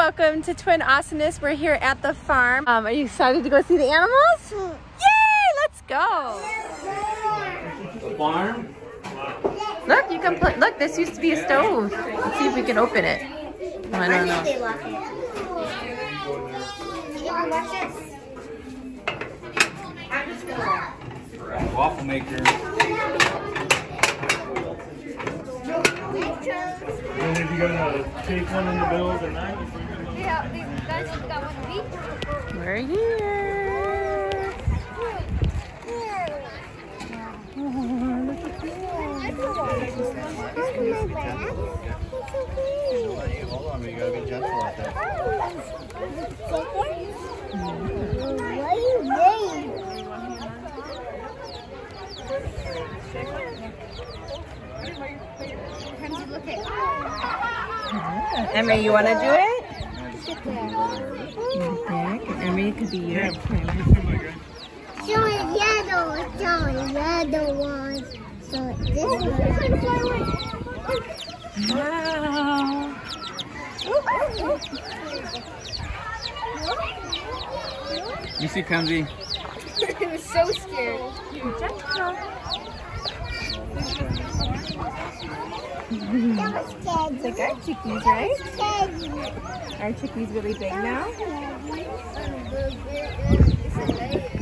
welcome to Twin Awesomeness. We're here at the farm. Um, are you excited to go see the animals? Yay! Let's go. The farm? Look, you can put. Look, this used to be a stove. Let's see if we can open it. I don't know. They lock it. You want to watch this? I'm just gonna. Waffle maker. And if you're gonna take one in the middle of the night, Yeah, these guys got one of each. We're here. Hold on, we gotta be gentle with that. Oh, Look at Emery, you want to do it? Emery could be your Show it yellow, show it yellow one. So this one. Wow. You see Kenzie? He was so scared. That was scared. Like our chickies, right? Scared. Our chickies really big now.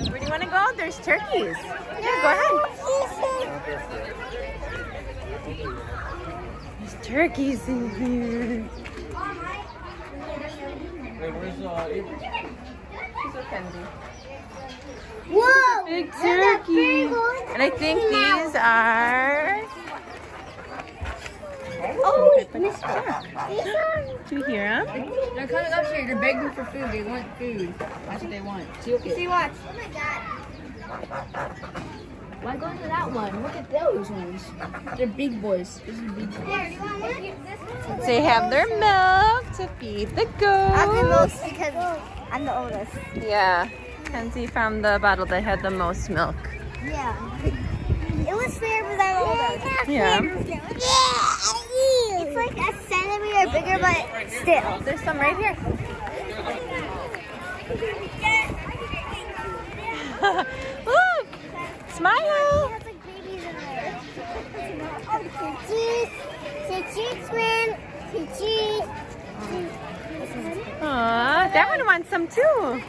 Where do you want to go? There's turkeys. Yeah, go ahead. There's turkeys in here. Wait, where's uh, Avery? Whoa! Big Look at turkey. big one. And I think these are. Oh, These are. Do you hear them? They're coming up here. They're begging for food. They want food. That's what they want. See, okay. See, watch. Oh my god. Why go into that one? Look at those ones. They're big boys. This is big boys. Here, do you want one? This one? They have their milk to feed the goats. I'm the goats. most because I'm the oldest. Yeah. Kenzie found the bottle that had the most milk. Yeah. It was fair because I'm the oldest. Yeah. Like a centimeter bigger, but still. There's some right here. Look! Smile! Has like babies in there. Oh, cheese. Cheese, man. Cheese. Aw, that one wants some too.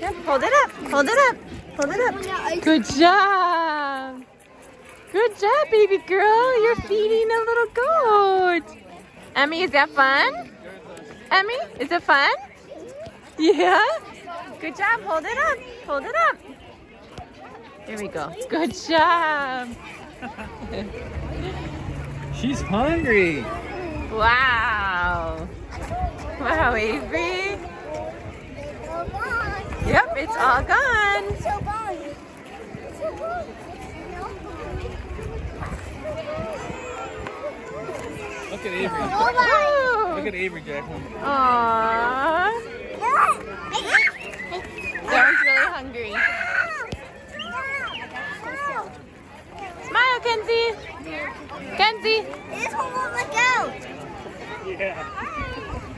Yeah, hold it up. Hold it up. Hold it up. Good job. Good job, baby girl. You're feeding a little goat. Emmy, is that fun? Emmy, is it fun? Yeah? Good job. Hold it up. Hold it up. There we go. Good job. She's hungry. Wow. Wow, Avery. Yep, it's all gone. So gone. So gone. Look at Avery. Woo. Look at Avery, Jacqueline. Aww. Darren's really hungry. Smile, Kenzie. Kenzie. This one won't let go. yeah.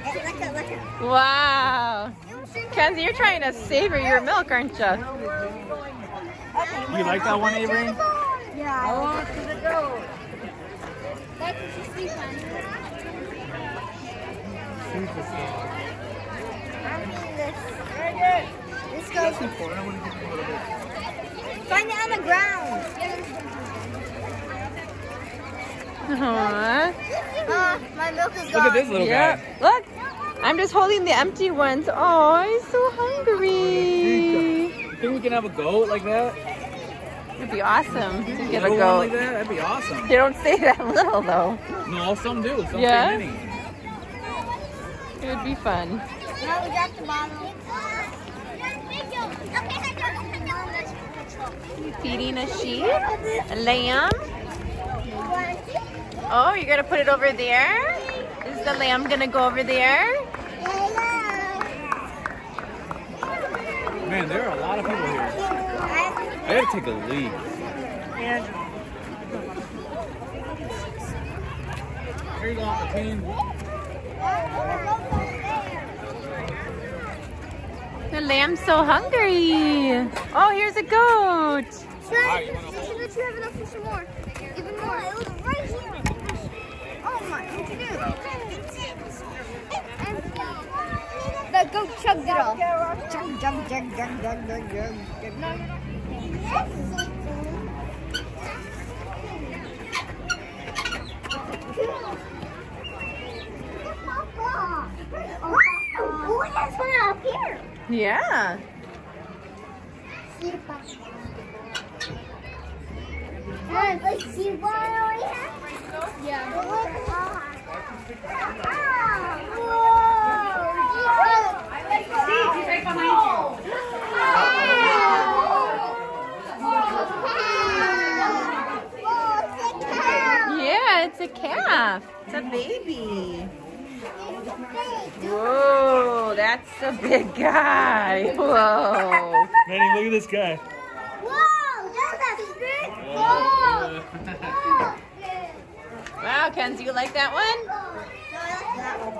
Look at, look at. Wow. Kenzie, you're trying to savor your milk, aren't you? You like that one, Avery? Yeah. Oh, to the goat. That's what she sleeps on. I'm eating this. Goes. Find it on the ground. Aww. Uh, my milk is gone. Look at this little Yep. guy. Look. I'm just holding the empty ones. Oh, he's so hungry. You think we can have a goat like that? It'd be awesome to get a Little one like that? That'd be awesome. They don't stay that little though. No, some do. Some Yeah? say many. It would be fun. Now we got the bottle. Feeding a sheep, a lamb. Oh, you're gonna put it over there? Is the lamb gonna go over there? Man, there are a lot of people here. I gotta take a lead. Yeah. Here you go, team. The lamb's so hungry. Oh, here's a goat. Oh, oh, the goat chugged it all. Chug, chug, chug, chug, chug, chug, chug. No. Yeah. Let's see what we have. Yeah. Yeah, it's a calf. It's a baby. Whoa, that's a big guy. Whoa. Manny, look at this guy. Whoa, that's a big. Wow, Ken, do you like that one?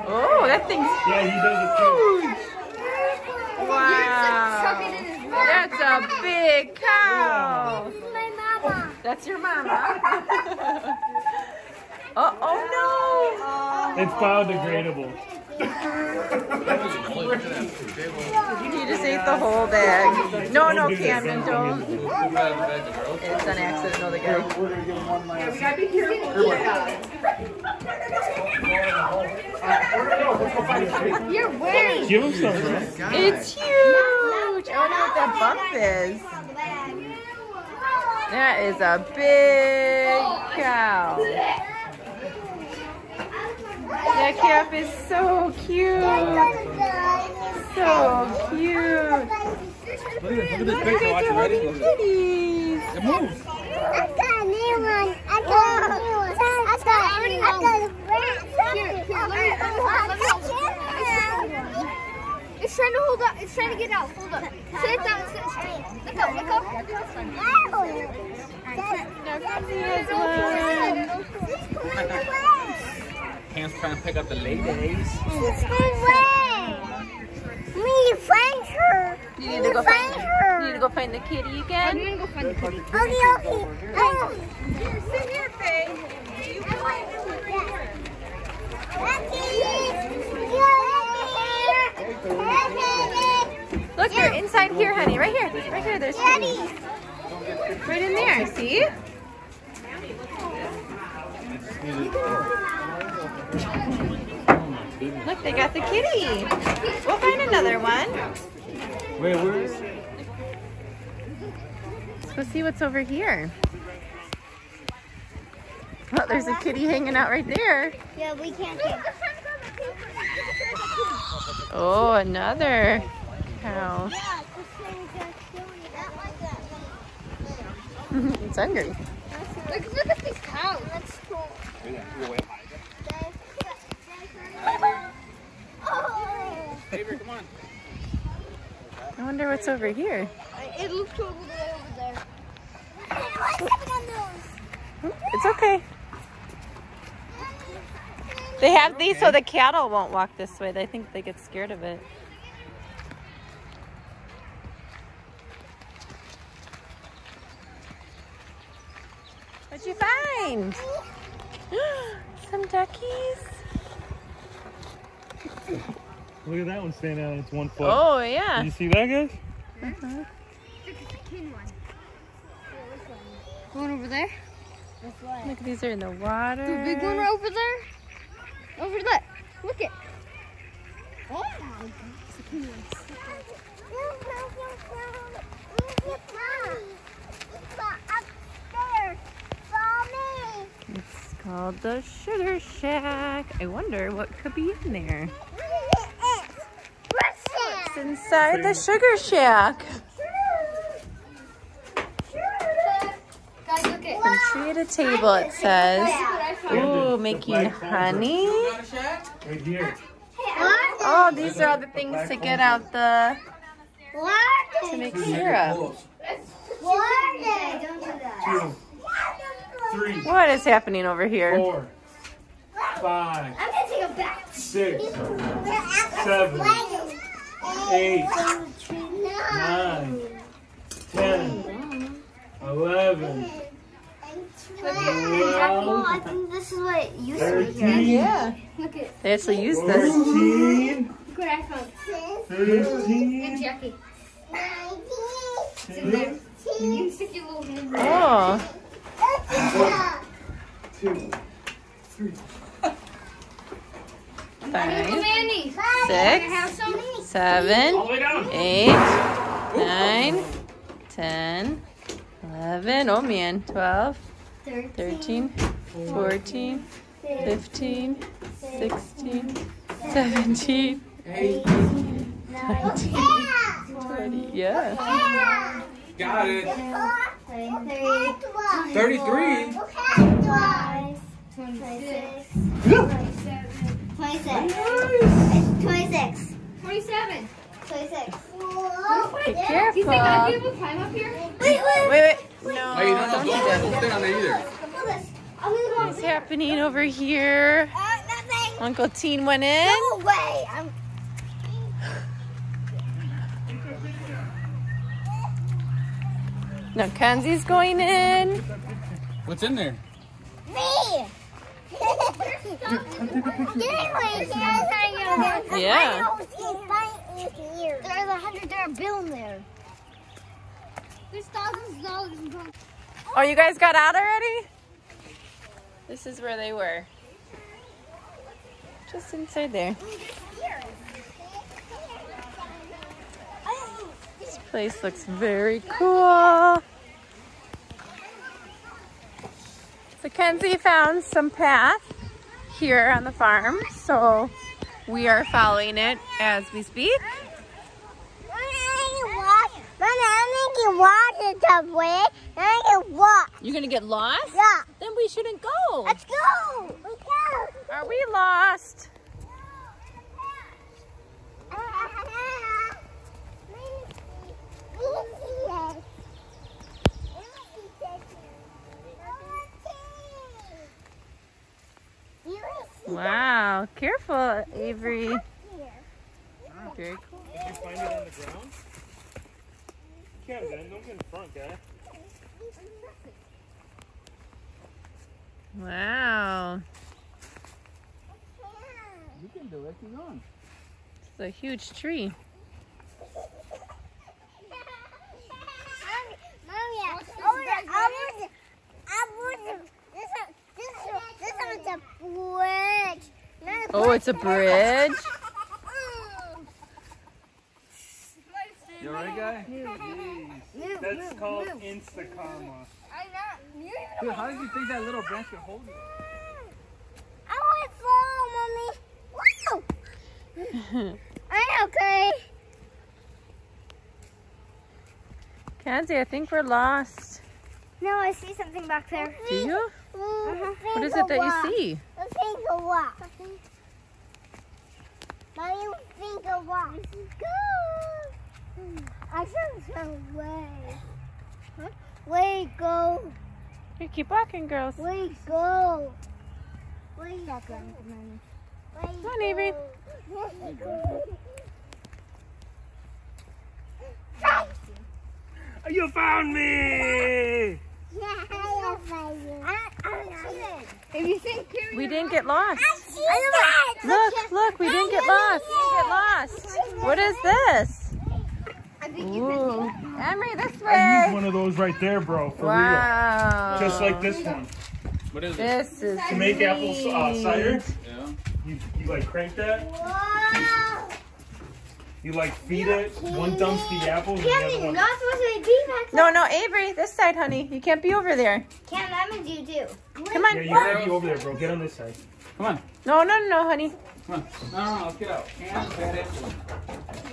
Oh, that thing's Yeah, he does it too. Wow. That's a big cow. My mama. That's your mama. oh, no! It's biodegradable. You just ate the whole bag. No, no, Don't do that, Camden, don't don't. do that. It's an accident, no, the guy. We're gonna give him one last. You're wearing. Give him some, bro. It's huge. Oh, I wonder what that bump is. That is a big cow. That cap is so cute. So cute. Look at look at this Look picture. at it, ready? little kitties. It moves. I got a new one. I got a new one. I got a new one. I got a rat. Here, here, let me- let me. It's trying to hold up. It's trying to get out. Hold up. Sit down. Sit, sit. Look up. Look up. Hands trying to pick up the ladies. It's my way. We need to find her. You need to go find you need to go find the kitty again. I'm gonna go find the kitty. Okay, okay. Oh. Here, sit here, Faye. Look, they're inside here, honey. Right here. Right here. There's kitties. Right in there. See? Look, they got the kitty. We'll find another one. Wait, where is Let's go see what's over here. Oh, there's a kitty hanging out right there. Yeah, we can't get Oh, another cow. It's hungry. Look, look at these cows. That's cool. Avery, come on. I wonder what's over here. It looks over there. Over there. It's okay. They have these so the cattle won't walk this way. They think they get scared of it. What'd you find? Some duckies. Look at that one standing out on its one foot. Oh Did yeah. you see that, guys? Mm-hmm. One over there. Look, these are in the water. The big one over there. Over there. Look it. Oh my It's called the Sugar Shack. I wonder what could be in there. It's inside the Sugar Shack. Guys, look it. From tree to table, it says. Ooh, making honey. Right here. Oh, these are all the things to get out the to make syrup. Two, three, What is happening over here? four, five, I'm gonna take a bath. six, seven, eight, nine, ten, eleven, Well, I think this is what it used to be here. Yeah. Look at They actually use this. fourteen, look what I found. fifteen, Jackie. sixteen, You can stick your little hand there. Oh. two, three. Five, Manny. six, Have some? Seven, All the way down. eight, nine, ten, eleven. Oh man, twelve, thirteen, fourteen, fifteen, sixteen, seventeen, eighteen, nineteen, twenty. Yeah. Got it. 33. 33. 26. 26. It's 26. 27. 26. Be Do you think I'd be careful. able to climb up here? Wait, Wait, wait. No, Wait, no, no, don't don't, do don't that. stay on there either. I'm gonna go. What's happening over here? Uh, nothing. Uncle Teen went in. Go away. I'm. Now Kenzie's going in. What's in there? Me. Yeah. There's a hundred dollar bill in there. There's thousands of dollars. Oh, you guys got out already? This is where they were. Just inside there. This place looks very cool. So Kenzie found some path here on the farm, so we are following it as we speak. Mommy, I think you walk it that way. I can walk. You're gonna get lost? Yeah. Then we shouldn't go. Let's go. Let's go. Are we lost? Wow, careful, Avery. Very cool. Did you find it on the ground? Can't then. Don't get in front, guy. Wow, You can do it. Keep on. it's a huge tree. It's a bridge. You alright, guy? That's called Instakarma. Dude, how did you think that little branch could hold you? I want to fall, mommy. Wow. I'm okay. Kenzie, I think we're lost. No, I see something back there. Do you? Uh-huh. What is it that you see? A finger walk. Mommy, finger walk. Go. I found some way. Huh? Way go. Here, keep walking, girls. Way go. Way go. Come on, Avery. You found me! If you think We didn't get lost. Look, look, we didn't get lost. We didn't get lost. What is this? Ooh. Emery, this way. I used way. one of those right there, bro, for Wow. real. Just like this one. What is it? This is To make apple uh, cider, Yeah. you, you like crank that, you like feed it, one dumps the apples and the other one. not supposed to be back No, no, Avery, this side, honey. You can't be over there. Can't lemon do too. Come Yeah, on. you gotta be over there, bro. Get on this side. Come on. No, no, no, no, honey. Come on. No, no, no. Let's get out. And bad.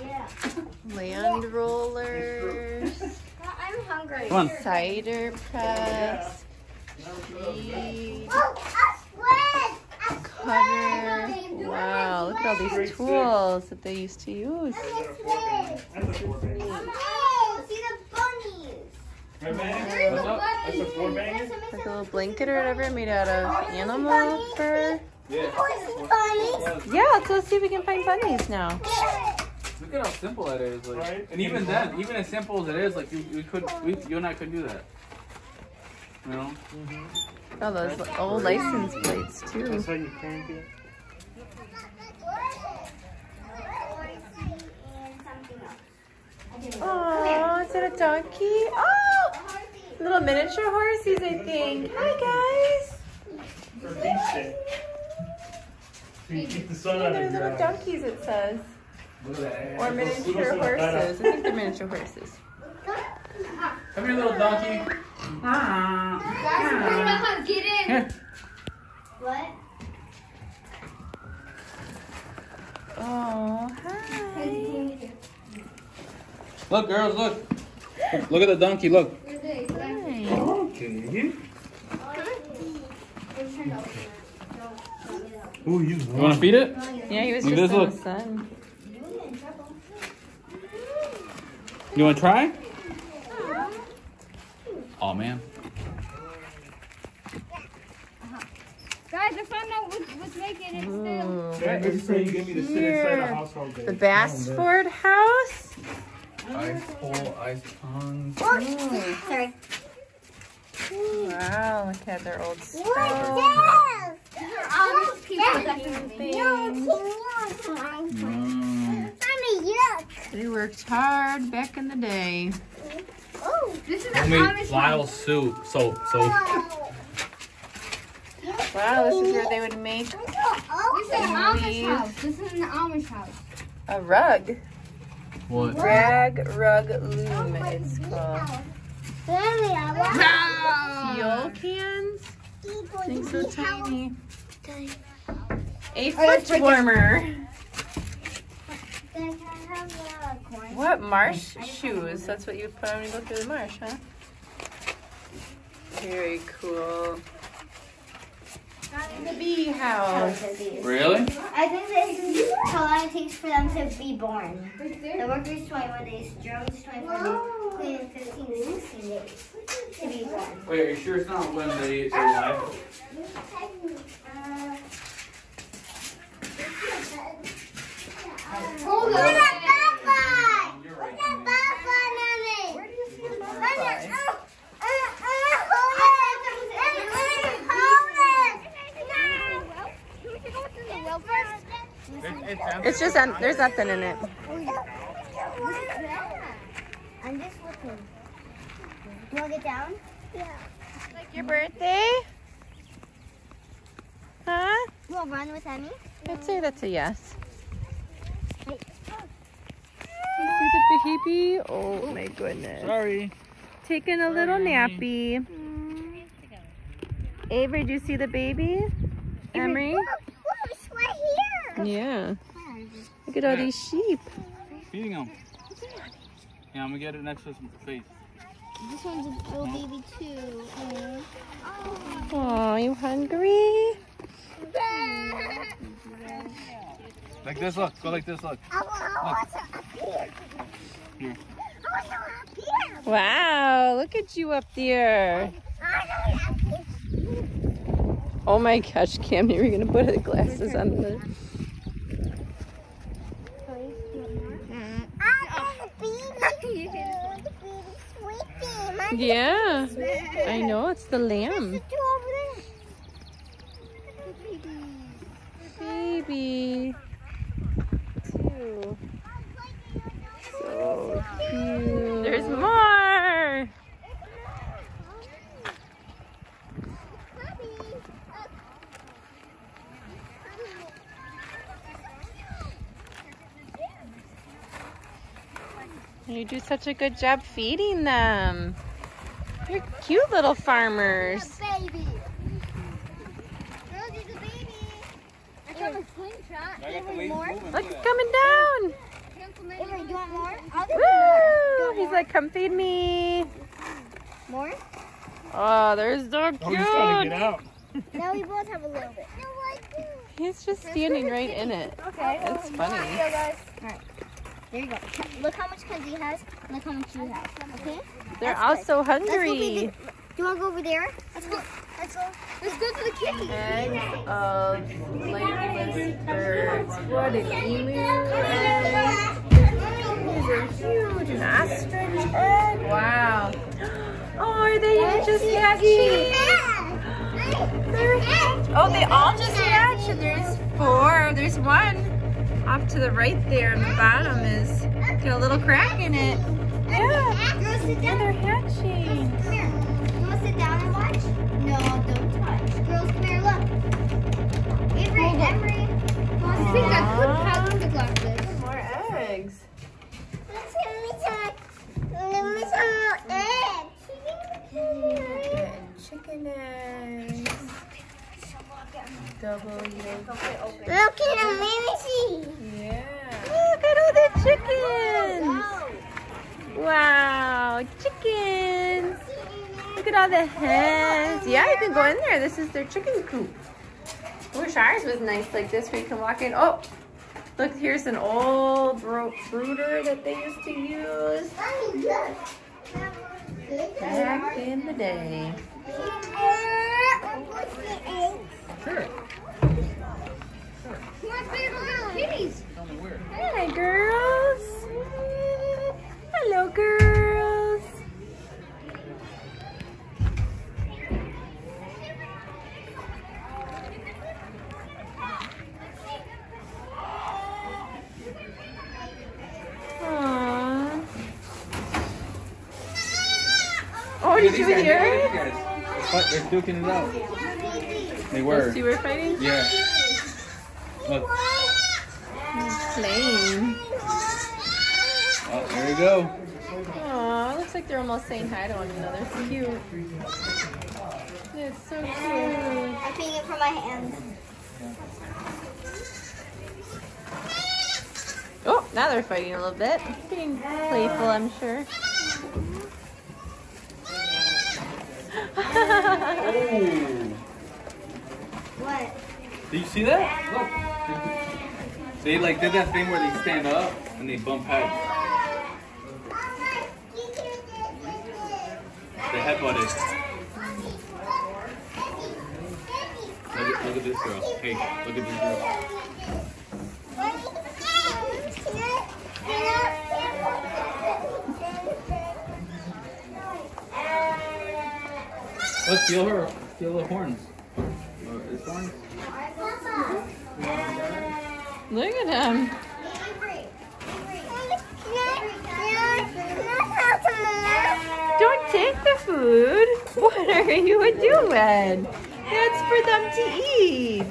Yeah. Land rollers, I'm hungry. Come on. cider press, cheese, Oh, a squid! A cutter. Wow, look at all these tools that they used to use. squid! That's a four banger. Oh, see the bunnies. Right, man? There's What's up? That's a four banger? Like a little blanket or whatever made out of animal fur. Yeah. bunnies. Yeah, let's go see if we can find bunnies now. Look at how simple that is. Like, And even then, even as simple as it is, like you, you could, we, you and I could do that. You know? Mm-hmm. Oh, those old license plates too. That's how you crank it. Oh, is it a donkey? Oh, little miniature horses, I think. Hi, guys. For beach day. So you keep the sun out of little donkeys, it says. That. Or miniature horses. I think they're miniature horses. Come here, little donkey. Ah. Get in. Here. What? Oh, hi. Look, girls, look. Look at the donkey. Look. Okay. Ooh, you You want to feed it? Yeah, he was Look just at in this, the sun. You want to try? Oh man. Guys, I found out what's, what's making it still. Ooh, Dad, what this is is you it me to inside the here? house. The Bassford House? Ice pole, ice tongs. Sorry. Wow, look at their old stuff. What's Honest people, Things. Mm. Mommy, yuck. They worked hard back in the day. This is Homemade Lyle soup, soap, soap. Wow, this is where they would make This is an Amish house. This is an Amish house. a rug. What? Rag Rug Loom, it's called. Fuel cans? Things so tiny. A foot warmer. What? Marsh shoes. That's what you put on when you go through the marsh, huh? Very cool. The bee house. Really? I think this is how long it takes for them to be born. The workers 21 days, drones 24 days, queen 15 to 16 days to be born. Wait, are you sure it's not when they they're live? Uh, Hold Look on. at that butterfly! You're Look at that butterfly, mommy! Where do you see the butterfly? It's just, um, there's nothing in it. I'm just looking. You want to get down? Yeah. Like your birthday? Huh? You want to run with Emmy? I'd say that's a yes. Wait. You see the baby? Oh my goodness. Sorry. Taking a little nappy. Avery, do you see the baby? Emery? Look, look, it's right here. Yeah. Look at all these sheep. Feeding them. Yeah, I'm gonna get it next to his face. This one's a little baby too. Oh, you hungry? Like this, look. Go like this, look. I Wow, look at you up there. Oh my gosh, Cam, you're gonna put the glasses on the. Yeah, I know, it's the lamb. Baby. Two. So cute. There's more. You do such a good job feeding them. You're cute little farmers. Baby. Girl, there's a baby. I found a slingshot. Avery, more? Look, it's coming down. Avery, do you want more? I'll give you Woo! He's like, come feed me. more. More? Oh, there's so Oh, he's trying to get out. No, we both have a little bit. No, I do. He's just standing right in it. Okay. That's funny. guys. Alright. There you go. Look how much Kenzie has. Look how much you have. Okay? They're That's all good. so Let's go be hungry. the, do you want to go over there? Let's go. Let's go. Let's go to the kitty. Eggs of flightless birds. What an emu Wow. Oh, are they just hatching? Oh, they all just hatched. And there's four. There's one off to the right there. And the bottom is got a little crack in it. Yeah. Girls, sit And down. they're hatching. Come here. You want to sit down and watch? No, don't touch. Girls, come here, look. Avery, Emery. You want to I think I could Aw. have the glasses. More eggs. Let's give me some. Give me some more eggs. Double. Look at me see. Yeah. Look at all the chickens. Wow, chickens. Look at all the hens. Yeah, you can go in there. This is their chicken coop. I wish ours was nice like this where you can walk in. Oh, look, here's an old bro- brooder that they used to use back in the day. Sure. Kitties. Tell me where. Hi, girls. Hello, girls. Aww. Oh, did you hear it? But they're duking it out. They Those were. two were fighting? Yeah. Look. Playing. Oh, there you go. Aw, looks like they're almost saying hi to one another. It's cute. It's so cute. I'm peeing it from my hands. Oh, now they're fighting a little bit. Being playful, I'm sure. Oh. What? Did you see that? Look. They like did that thing where they stand up and they bump heads. They headbutted. Look at, look at this girl. Hey, look at this girl. Look, feel her. Feel the horns. Uh, horns. Look at him. Don't take the food. What are you doing? That's for them to eat.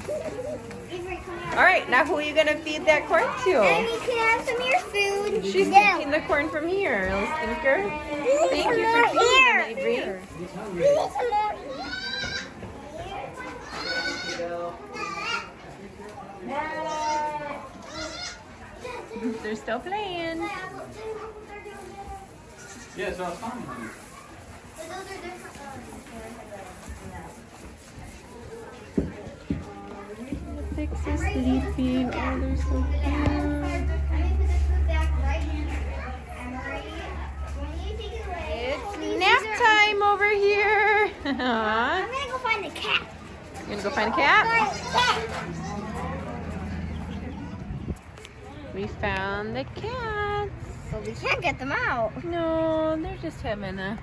All right, now who are you gonna feed that corn to? you can I have some of your food. She's taking the corn from here, little stinker. Thank you for feeding them, Avery. We need some more here. They're still playing. Yeah, so I was fine. honey. Fix is sleeping. Oh, they're so cute. It's nap time over here. I'm gonna go find the cat. You gonna go find a cat? We found the cats. But we can't get them out. No, they're just having a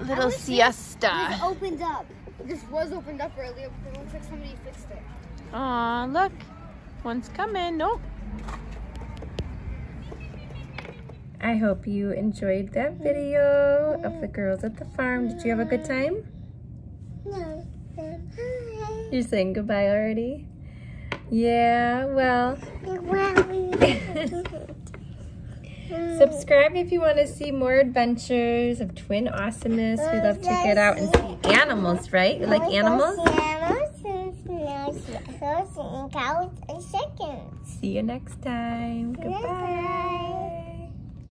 little siesta. opened up. This was opened up earlier, but it looks like somebody fixed it. Aw, look. One's coming. Nope. I hope you enjoyed that video of the girls at the farm. Did you have a good time? No. You're saying goodbye already? Yeah, well, subscribe if you want to see more adventures of twin awesomeness. We love to get out and see animals, right? You like animals? Animals, cows, chickens. See you next time. Goodbye.